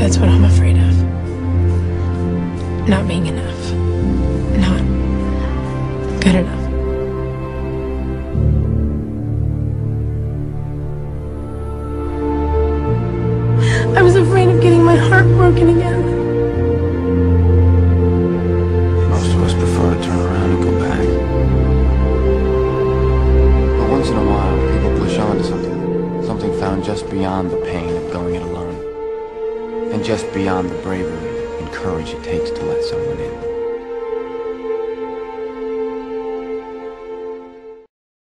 That's what I'm afraid of. Not being enough. Not good enough. I was afraid of getting my heart broken again. Most of us prefer to turn around and go back. But once in a while, people push on to something. Something found just beyond the pain of going it alone. And just beyond the bravery and courage it takes to let someone in.